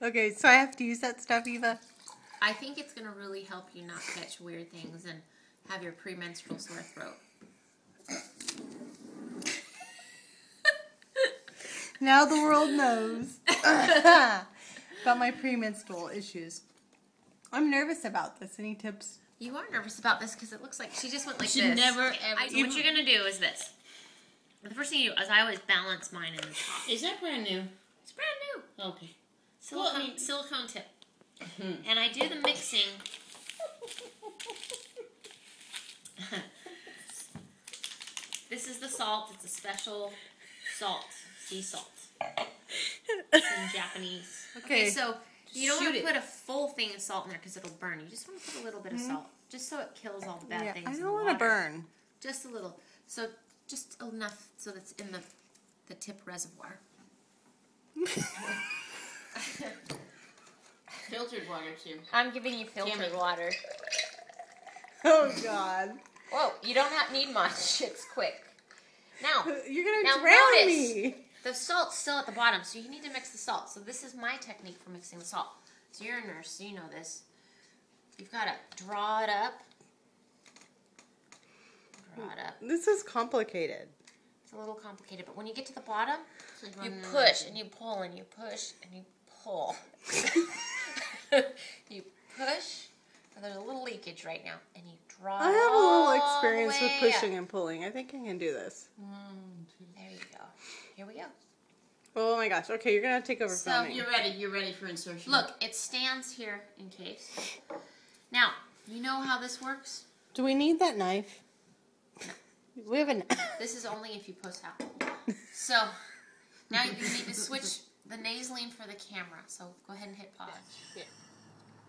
Okay, so I have to use that stuff, Eva? I think it's gonna really help you not catch weird things and have your premenstrual sore throat. Now the world knows about my premenstrual issues. I'm nervous about this. Any tips? You are nervous about this because it looks like she just went like Should this. never ever. I, so what you're gonna do is this. The first thing you do is I always balance mine in the top. Is that brand new? It's brand new. Okay. Silicone, Well, I mean- silicone tip. Hmm. And I do the mixing. this is the salt. It's a special salt, sea salt. It's in Japanese. Okay, Okay, so you don't want to put a full thing of salt in there because it'll burn. You just want to put a little bit of mm-hmm. salt, just so it kills all the bad Yeah, things. I don't want to burn. Just a little. So just enough so that's in the the tip reservoir. Filtered water too. I'm giving you filtered Damn it. water. Oh God, Whoa, you don't have, need much. It's quick. Now, you're gonna Now drown notice. me. the salt's still at the bottom, so you need to mix the salt. So this is my technique for mixing the salt. So you're a nurse, so you know this. You've got to draw it up. Draw it up. This is complicated. It's a little complicated, but when you get to the bottom, you push and you pull and you push and you pull. you push, and there's a little leakage right now, and you draw. I it have a little experience with pushing up. and pulling. I think I can do this. Mm, there you go. Here we go. Oh my gosh. Okay, you're gonna take over So filming. You're ready. You're ready for insertion. Look, it stands here in case. Now, you know how this works? Do we need that knife? We have a. This is only if you post out. So, now you need to switch the nasaline for the camera. So, go ahead and hit pause. Yeah.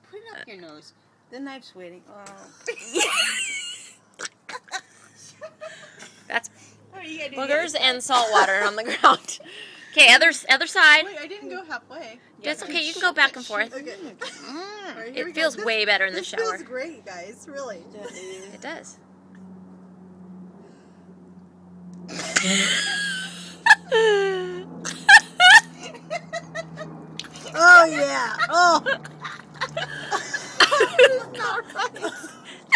Put it up your nose. The knife's waiting. Oh. That's Oh, you gotta boogers and salt water on the ground. Okay, other other side. Wait, I didn't go halfway. That's okay. You can go back and forth. Okay. Mm. All right, here we It feels This- way better in the this shower. feels great, guys. Really. It does. Oh yeah. Oh.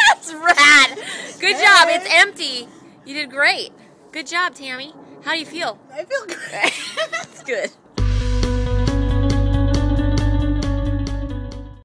That's rad. Good job. It's empty. You did great. Good job, Tammy. How do you feel? I feel great. That's good.